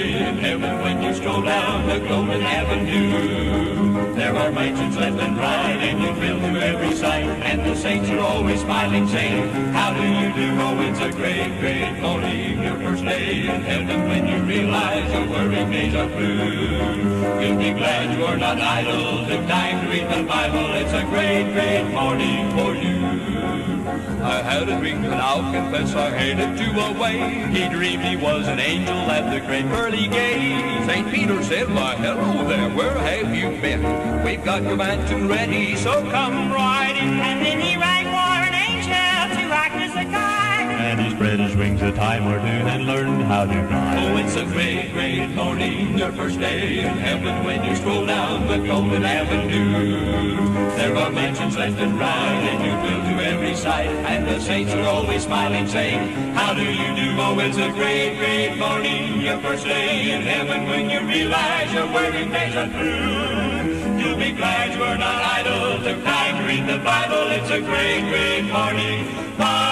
In heaven, when you stroll down the golden avenue. There are mansions left and right, and you feel to every sight. And the saints are always smiling, saying, How do you do? Oh, it's a great, great morning, your first day in heaven. When you realize your worrying days are blue, you'll be glad you are not idle. Took time to read the Bible. It's a great, great morning for you. I had a dream and I'll confess I hated to away. He dreamed he was an angel at the great pearly gate. St. Peter said, why hello there, where have you been? We've got your mansion ready, so come right in. And then he rang for an angel to act as a guide. And he spread his wings a time or two and learned how to fly. Oh, it's a great, great morning, your first day in heaven when you stroll down the golden avenue. There are mansions left and right, and you fill sight, and the saints are always smiling, saying, How do you do? Oh, it's a great, great morning, your first day in heaven when you realize your working days are through. You'll be glad you are not idle, to read the Bible. It's a great, great morning. But